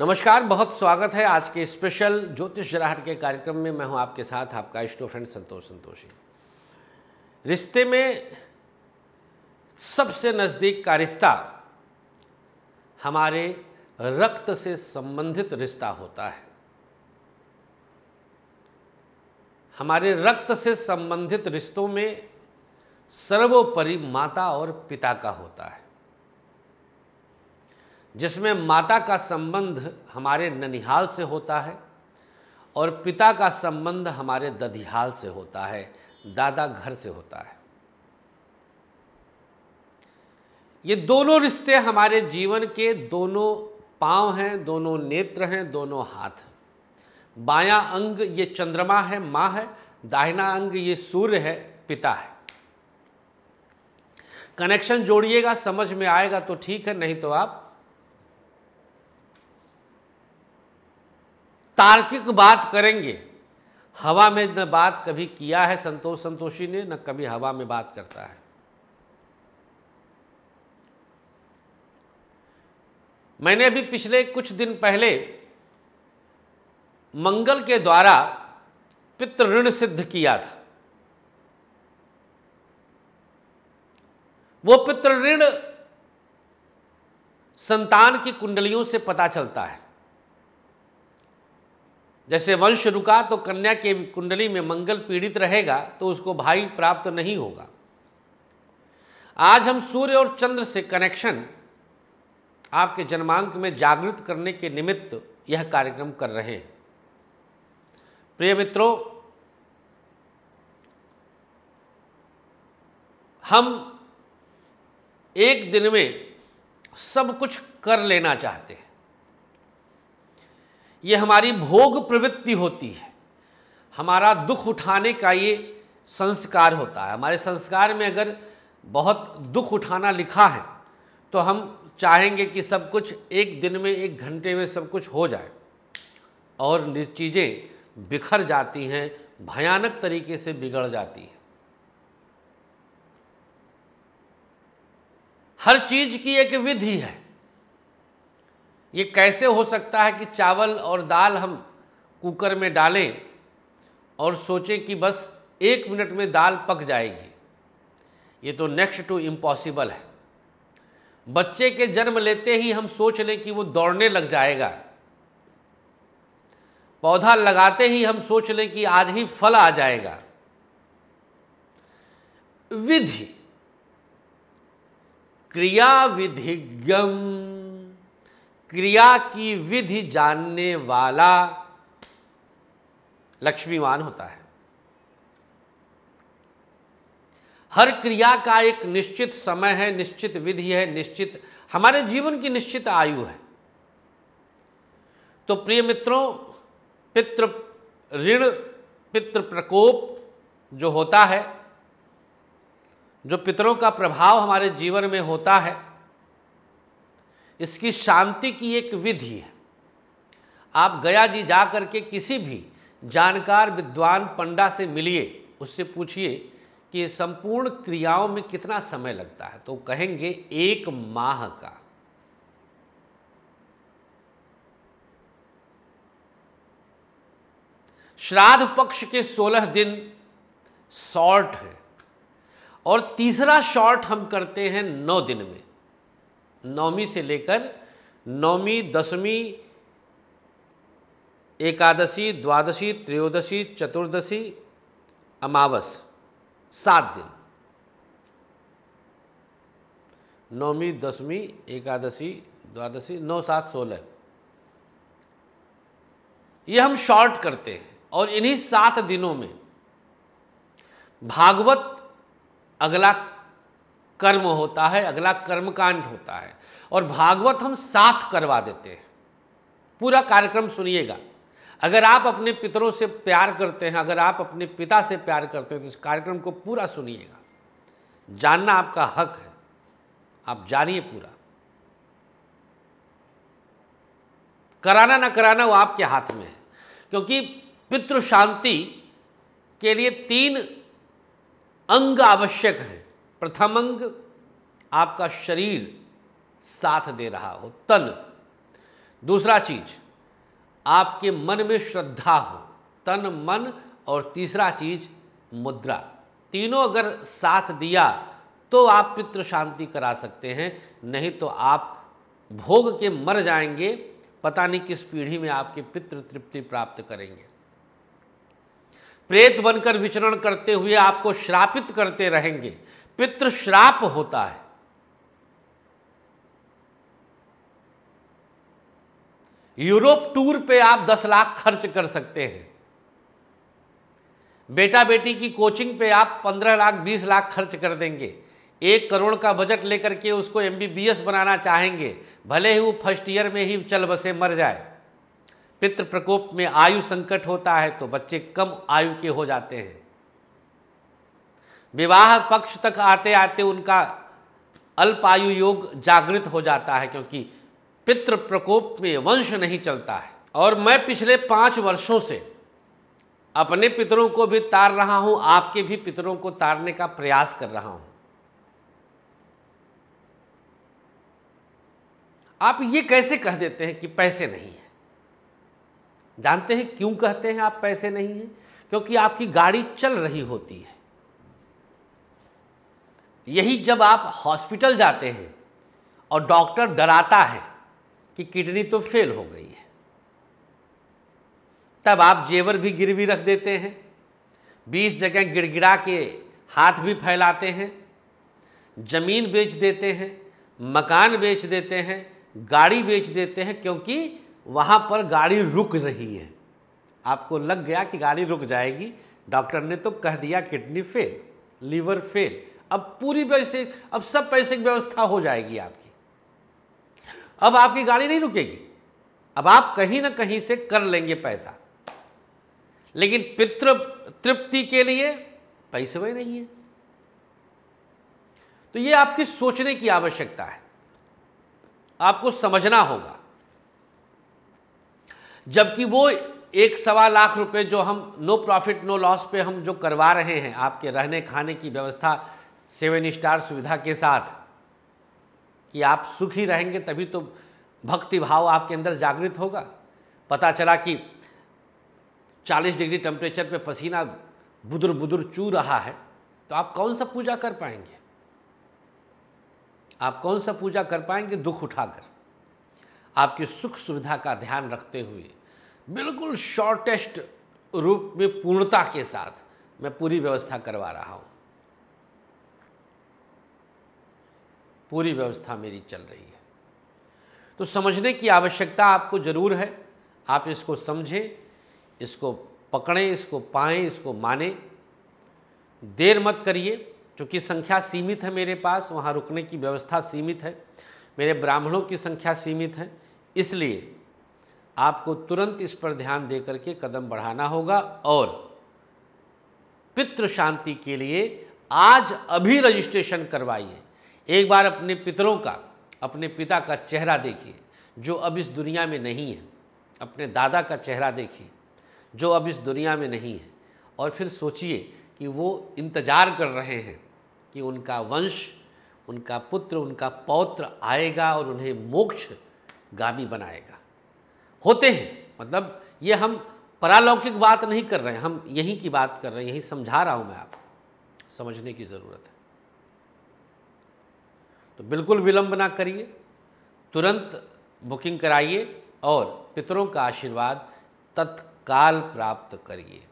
नमस्कार, बहुत स्वागत है आज के स्पेशल ज्योतिष जराहट के कार्यक्रम में। मैं हूँ आपके साथ आपका इष्टो फ्रेंड संतोष संतोषी। रिश्ते में सबसे नज़दीक का रिश्ता हमारे रक्त से संबंधित रिश्ता होता है। हमारे रक्त से संबंधित रिश्तों में सर्वोपरि माता और पिता का होता है। जिसमें माता का संबंध हमारे ननिहाल से होता है और पिता का संबंध हमारे दधिहाल से होता है, दादा घर से होता है। ये दोनों रिश्ते हमारे जीवन के दोनों पाँव हैं, दोनों नेत्र हैं, दोनों हाथ हैं। बायां अंग ये चंद्रमा है, माँ है, दाहिना अंग ये सूर्य है, पिता है। कनेक्शन जोड़िएगा, समझ में आएगा तो ठीक है, नहीं तो आप तार्किक बात करेंगे। हवा में न बात कभी किया है संतोष, संतोषी ने, न कभी हवा में बात करता है। मैंने अभी पिछले कुछ दिन पहले मंगल के द्वारा पितृ ऋण सिद्ध किया था। वो पितृ ऋण संतान की कुंडलियों से पता चलता है। जैसे वंश रुका तो कन्या के कुंडली में मंगल पीड़ित रहेगा तो उसको भाई प्राप्त नहीं होगा। आज हम सूर्य और चंद्र से कनेक्शन आपके जन्मांक में जागृत करने के निमित्त यह कार्यक्रम कर रहे हैं। प्रिय मित्रों, हम एक दिन में सब कुछ कर लेना चाहते हैं। ये हमारी भोग प्रवृत्ति होती है। हमारा दुख उठाने का ये संस्कार होता है। हमारे संस्कार में अगर बहुत दुख उठाना लिखा है तो हम चाहेंगे कि सब कुछ एक दिन में, एक घंटे में सब कुछ हो जाए और चीज़ें बिखर जाती हैं, भयानक तरीके से बिगड़ जाती हैं। हर चीज़ की एक विधि है। ये कैसे हो सकता है कि चावल और दाल हम कुकर में डालें और सोचें कि बस एक मिनट में दाल पक जाएगी? ये तो नेक्स्ट टू इम्पॉसिबल है। बच्चे के जन्म लेते ही हम सोच लें कि वो दौड़ने लग जाएगा। पौधा लगाते ही हम सोच लें कि आज ही फल आ जाएगा। विधि। क्रिया विधिज्ञम क्रिया की विधि जानने वाला लक्ष्मीवान होता है। हर क्रिया का एक निश्चित समय है, निश्चित विधि है, निश्चित, हमारे जीवन की निश्चित आयु है। तो प्रिय मित्रों, पितृ ऋण, पितृ प्रकोप जो होता है, जो पितरों का प्रभाव हमारे जीवन में होता है इसकी शांति की एक विधि है। आप गया जी जा कर के किसी भी जानकार विद्वान पंडा से मिलिए, उससे पूछिए कि संपूर्ण क्रियाओं में कितना समय लगता है। तो कहेंगे एक माह का। श्राद्ध पक्ष के सोलह दिन शॉर्ट है और तीसरा शॉर्ट हम करते हैं नौ दिन में। नौवीं से लेकर नौवीं दसवीं एकादशी, द्वादशी, त्रयोदशी, चतुर्दशी, अमावस, सात दिन। नौवीं दसवीं एकादशी, द्वादशी, नौ, सात, सोलह। ये हम शॉर्ट करते हैं और इन्हीं सात दिनों में भागवत अगला कर्म होता है, अगला कर्मकांड होता है। और भागवत हम साथ करवा देते हैं। पूरा कार्यक्रम सुनिएगा। अगर आप अपने पितरों से प्यार करते हैं, अगर आप अपने पिता से प्यार करते हैं तो इस कार्यक्रम को पूरा सुनिएगा। जानना आपका हक है। आप जानिए पूरा। कराना ना कराना वो आपके हाथ में है। क्योंकि पितृ शांति के लिए तीन अंग आवश्यक है। प्रथम अंग आपका शरीर साथ दे रहा हो, तन। दूसरा चीज़, आपके मन में श्रद्धा हो, तन, मन, और तीसरा चीज़, मुद्रा। तीनों अगर साथ दिया तो आप पितृ शांति करा सकते हैं, नहीं तो आप भोग के मर जाएँगे, पता नहीं किस पीढ़ी में आपके पितृ तृप्ति प्राप्त करेंगे। प्रेत बनकर विचरण करते हुए आपको श्रापित करते रहेंगे पितृ श्राप होता है। यूरोप टूर पे आप 10 लाख खर्च कर सकते हैं। बेटा बेटी की कोचिंग पे आप 15 लाख 20 लाख खर्च कर देंगे। एक करोड़ का बजट लेकर के उसको एमबीबीएस बनाना चाहेंगे, भले ही वो फ़र्स्ट ईयर में ही चल बसे मर जाए। पितृ प्रकोप में आयु संकट होता है तो बच्चे कम आयु के हो जाते हैं। विवाह पक्ष तक आते आते उनका अल्प आयु योग जागृत हो जाता है, क्योंकि पितृ प्रकोप में वंश नहीं चलता है। और मैं पिछले पाँच वर्षों से अपने पितरों को भी तार रहा हूँ, आपके भी पितरों को तारने का प्रयास कर रहा हूँ। आप ये कैसे कह देते हैं कि पैसे नहीं है? जानते हैं क्यों कहते हैं आप पैसे नहीं हैं? क्योंकि आपकी गाड़ी चल रही होती है। यही जब आप हॉस्पिटल जाते हैं और डॉक्टर डराता है कि किडनी तो फेल हो गई है, तब आप जेवर भी गिरवी रख देते हैं, बीस जगह गिड़गिड़ा के हाथ भी फैलाते हैं, ज़मीन बेच देते हैं, मकान बेच देते हैं, गाड़ी बेच देते हैं, क्योंकि वहाँ पर गाड़ी रुक रही है। आपको लग गया कि गाड़ी रुक जाएगी, डॉक्टर ने तो कह दिया किडनी फेल, लीवर फेल। अब पूरी पैसे अब सब पैसे की व्यवस्था हो जाएगी आपकी। अब आपकी गाड़ी नहीं रुकेगी। अब आप कहीं ना कहीं से कर लेंगे पैसा। लेकिन पितृ, तृप्ति के लिए पैसे वही नहीं है। तो ये आपकी सोचने की आवश्यकता है। आपको समझना होगा। जबकि वो एक सवा लाख रुपए जो हम नो प्रॉफिट नो लॉस पे हम जो करवा रहे हैं, आपके रहने खाने की व्यवस्था सेवन स्टार सुविधा के साथ कि आप सुखी रहेंगे तभी तो भक्ति भाव आपके अंदर जागृत होगा। पता चला कि 40 डिग्री टेम्परेचर पे पसीना बुदुर बुदुर चू रहा है तो आप कौन सा पूजा कर पाएँगे? आप कौन सा पूजा कर पाएँगे? दुख उठाकर। आपकी सुख सुविधा का ध्यान रखते हुए, बिल्कुल शॉर्टेस्ट रूप में पूर्णता के साथ मैं पूरी व्यवस्था करवा रहा हूँ। पूरी व्यवस्था मेरी चल रही है। तो समझने की आवश्यकता आपको ज़रूर है। आप इसको समझें, इसको पकड़ें, इसको पाएँ, इसको माने। देर मत करिए, चूँकि संख्या सीमित है मेरे पास, वहाँ रुकने की व्यवस्था सीमित है। मेरे ब्राह्मणों की संख्या सीमित है, इसलिए आपको तुरंत इस पर ध्यान दे करके कदम बढ़ाना होगा और पितृ शांति के लिए आज अभी रजिस्ट्रेशन करवाइए। एक बार अपने पितरों का, अपने पिता का चेहरा देखिए, जो अब इस दुनिया में नहीं है, अपने दादा का चेहरा देखिए, जो अब इस दुनिया में नहीं है, और फिर सोचिए कि वो इंतज़ार कर रहे हैं कि उनका वंश, उनका पुत्र, उनका पौत्र आएगा और उन्हें मोक्ष गामी बनाएगा। होते हैं मतलब ये हम परालौकिक बात नहीं कर रहे हैं, हम यहीं की बात कर रहे हैं, यही समझा रहा हूँ मैं आपको, समझने की ज़रूरत है। तो बिल्कुल विलंब ना करिए, तुरंत बुकिंग कराइए और पितरों का आशीर्वाद तत्काल प्राप्त करिए।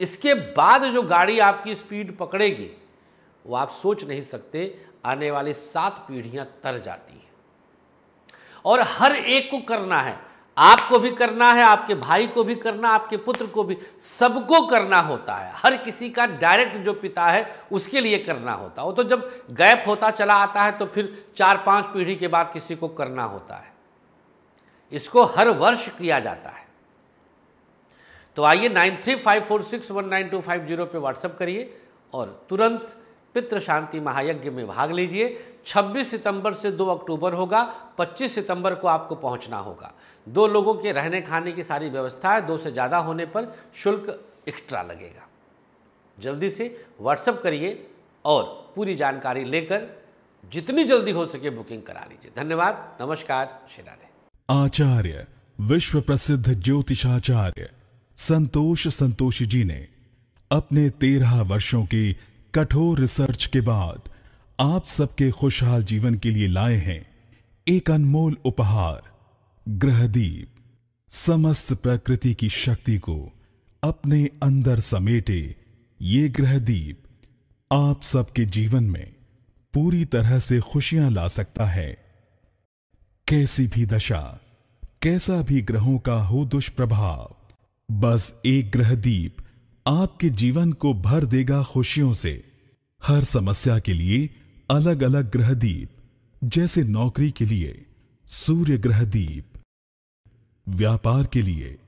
इसके बाद जो गाड़ी आपकी स्पीड पकड़ेगी, वो आप सोच नहीं सकते, आने वाली सात पीढ़ियाँ तर जाती हैं। और हर एक को करना है आपको भी करना है, आपके भाई को भी करना, आपके पुत्र को भी, सबको करना होता है। हर किसी का डायरेक्ट जो पिता है, उसके लिए करना होता है। वो तो जब गैप होता चला आता है तो फिर चार पाँच पीढ़ी के बाद किसी को करना होता है। इसको हर वर्ष किया जाता है। तो आइए nine three five four six one nine two five zero पर व्हाट्सअप करिए और तुरंत पितृ शांति महायज्ञ में भाग लीजिए। 26 सितंबर से 2 अक्टूबर होगा 25 सितंबर को आपको पहुँचना होगा। दो लोगों के रहने खाने की सारी व्यवस्था है, दो से ज़्यादा होने पर शुल्क एक्स्ट्रा लगेगा। जल्दी से व्हाट्सअप करिए और पूरी जानकारी लेकर जितनी जल्दी हो सके बुकिंग करा लीजिए। धन्यवाद, नमस्कार श्री आचार्य विश्व प्रसिद्ध ज्योतिषाचार्य संतोष संतोष जी ने अपने तेरह वर्षों की कठोर रिसर्च के बाद आप सबके खुशहाल जीवन के लिए लाए हैं एक अनमोल उपहार ग्रहदीप समस्त प्रकृति की शक्ति को अपने अंदर समेटे ये ग्रहदीप आप सबके जीवन में पूरी तरह से खुशियाँ ला सकता है। कैसी भी दशा, कैसा भी ग्रहों का हो दुष्प्रभाव, बस एक ग्रहदीप आपके जीवन को भर देगा खुशियों से। हर समस्या के लिए अलग अलग ग्रहदीप जैसे नौकरी के लिए सूर्य ग्रहदीप व्यापार के लिए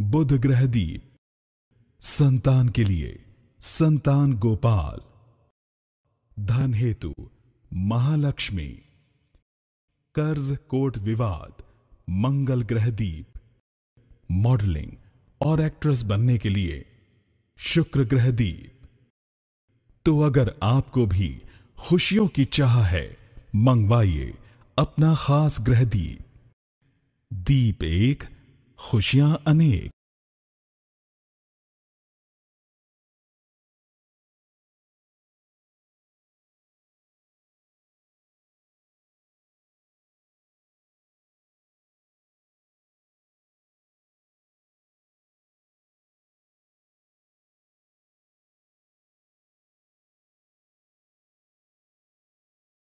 बुध ग्रहदीप संतान के लिए संतान गोपाल, धन हेतु महालक्ष्मी, कर्ज कोट विवाद, मंगल ग्रहदीप मॉडलिंग और एक्ट्रेस बनने के लिए शुक्र ग्रहदीप तो अगर आपको भी खुशियों की चाह है, मंगवाइए अपना खास ग्रह दीप। दीप एक खुशियाँ अनेक।